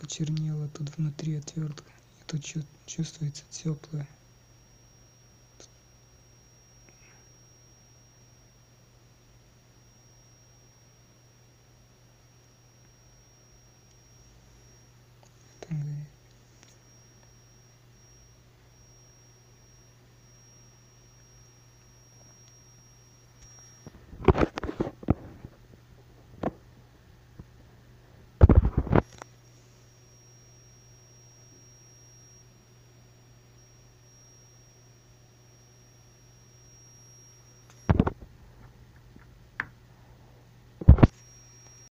почернела тут внутри отвёртка. И тут чувствуется тёплая